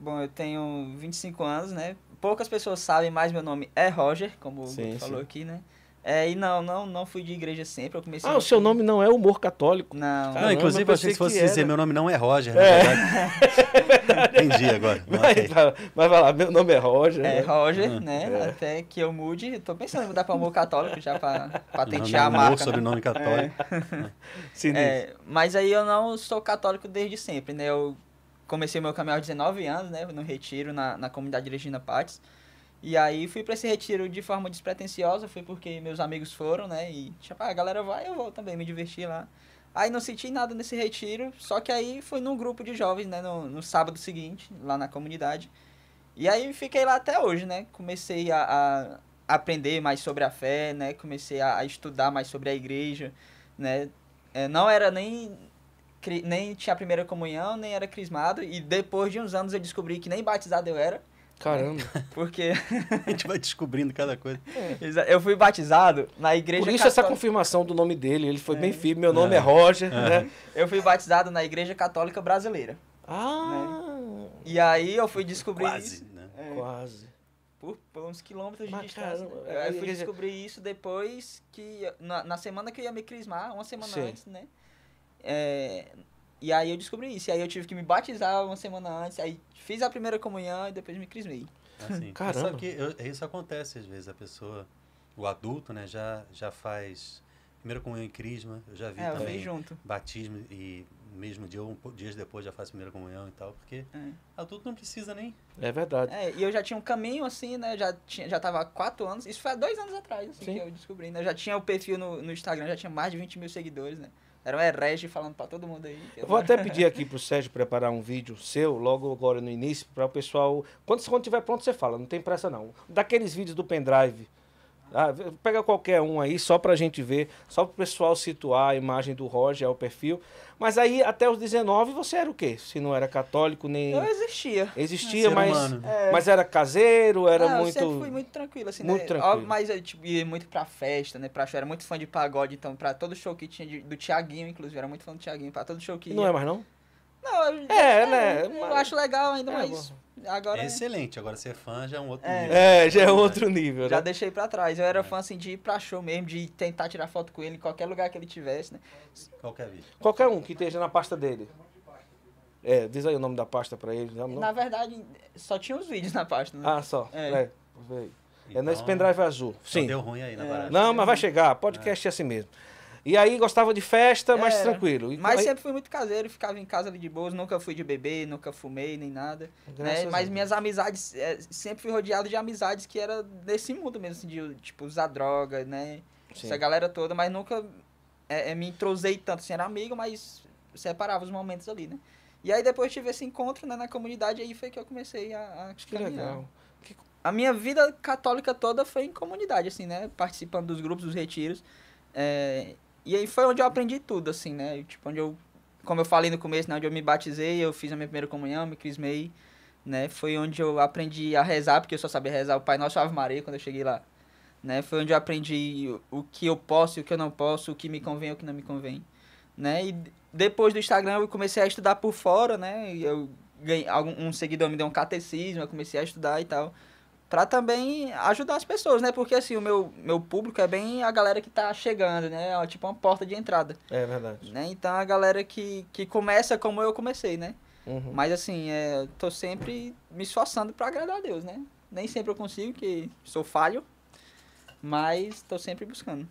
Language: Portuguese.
Bom, eu tenho 25 anos, né? Poucas pessoas sabem, mas meu nome é Roger, como Sim, o falou sim. aqui, né? É, e não, não, não fui de igreja sempre, eu comecei... Ah, o seu nome não é humor católico. Não, Caramba, Não, inclusive eu achei que fosse que dizer, meu nome não é Roger, É. na verdade. Entendi agora. Mas, Ok. vai- mas vai lá, meu nome é Roger. é né? Roger, Uhum. né? É. Até que eu mude, tô pensando em mudar pra amor católico já pra Não, patentear a marca, né? sobrenome católico. Sinistro. É, mas aí eu não sou católico desde sempre, né? Eu comecei meu caminho aos 19 anos, né? No retiro na, na comunidade Regina Pates. E aí fui pra esse retiro de forma despretensiosa, foi porque meus amigos foram, né? E tipo, ah, a galera vai, eu vou também me divertir lá. Aí não senti nada nesse retiro, só que aí fui num grupo de jovens, né? No, no sábado seguinte, lá na comunidade. E aí fiquei lá até hoje, né? Comecei a, a aprender mais sobre a fé, né? Comecei a, a estudar mais sobre a igreja, né? É, não era nem nem tinha a primeira comunhão, nem era crismado. E depois de uns anos eu descobri que nem batizado eu era. Caramba. Porque A gente vai descobrindo cada coisa. exa- eu fui batizado na igreja Por isso essa cató- confirmação do nome dele. Ele foi É. bem firme. Meu nome é, É. Roger, né? Eu fui batizado na igreja católica brasileira. Ah, E aí eu fui descobrir Quase, isso. né? é, quase. por, por uns quilômetros de Mas, distância. caramba, né? Eu fui igreja- descobrir isso depois que. Na, na semana que eu ia me crismar, uma semana Sim. antes, né? É, e aí eu descobri isso. E aí eu tive que me batizar uma semana antes. Aí fiz a primeira comunhão e depois me crismei. Assim, Caramba. Sabe que eu- isso acontece às vezes, a pessoa, o adulto, né, já, já faz primeira comunhão em crisma, eu já vi É, também junto. batismo e mesmo dia ou um dias depois já faz primeira comunhão e tal, porque É. adulto não precisa nem. É verdade. É, e eu já tinha um caminho assim, né? Já, tinha, já tava há quatro anos. Isso foi há dois anos atrás, assim, Sim. que eu descobri, né? Eu já tinha o perfil no, no Instagram, já tinha mais de 20 mil seguidores, né? Era um herege falando pra todo mundo aí. Eu vou até pedir aqui pro Sérgio preparar um vídeo seu, logo agora no início, para o pessoal. Quando, quando tiver pronto, você fala, não tem pressa não. Daqueles vídeos do pendrive. Ah, pega qualquer um aí, só pra gente ver, só pro pessoal situar a imagem do Roger, o perfil. Mas aí, até os 19, você era o quê? Se não era católico, nem. Eu existia. Existia, Ser mas. É. Mas era caseiro, era Ah, Eu muito. sempre fui muito tranquilo, assim, muito né? tranquilo. Mas eu tipo, ia muito pra festa, né? Pra show. Era muito fã de pagode, então pra todo show que tinha, de- do Thiaguinho, inclusive, era muito fã do Thiaguinho, pra todo show que ia. Não é mais não? Não, eu, É, né? Eu Mas- acho legal ainda, É, mas agora É excelente, agora ser fã já é um outro É. nível. É, já é outro nível, já né? deixei pra trás. Eu era fã, assim, de ir pra show mesmo, de tentar tirar foto com ele em qualquer lugar que ele tivesse, né? Qualquer vídeo. Qualquer um que esteja na pasta dele. É, diz aí o nome da pasta pra ele. Não, não? Na verdade, só tinha os vídeos na página. né? Ah, só. É. É. aí. É Então, nesse pendrive azul. Sim. deu ruim aí na É. parada. Não, mas vai chegar. Podcast é assim mesmo. E aí gostava de festa, mas Era. tranquilo. E Mas aí- sempre fui muito caseiro, ficava em casa ali de boas, nunca fui de beber, nunca fumei, nem nada. Né? Mas minhas amizades, é, sempre fui rodeado de amizades que era desse mundo mesmo, assim, de tipo, usar droga, né? Sim. Essa galera toda, mas nunca é, é, me entrosei tanto, assim, era amigo, mas separava os momentos ali, né? E aí depois tive esse encontro né, na comunidade, aí foi que eu comecei a, a Que caminhar. legal. A minha vida católica toda foi em comunidade, assim, né? Participando dos grupos, dos retiros. É, E aí foi onde eu aprendi tudo, assim, né? Tipo, onde eu, como eu falei no começo, né? Onde eu me batizei, eu fiz a minha primeira comunhão, me crismei, né? Foi onde eu aprendi a rezar, porque eu só sabia rezar o Pai Nosso Ave Maria quando eu cheguei lá. Né? Foi onde eu aprendi o- que eu posso e o que eu não posso, o que me convém e o que não me convém. Né? E depois do Instagram eu comecei a estudar por fora, né? E eu ganhei, algum, um seguidor me deu um catecismo, eu comecei a estudar e tal. Pra também ajudar as pessoas, né? Porque assim, o meu, meu público é bem a galera que tá chegando, né? É tipo uma porta de entrada, É verdade. né? Então a galera que, que começa como eu comecei, né? Uhum. Mas assim, é, eu tô sempre me esforçando pra agradar a Deus, né? Nem sempre eu consigo, que sou falho, mas tô sempre buscando.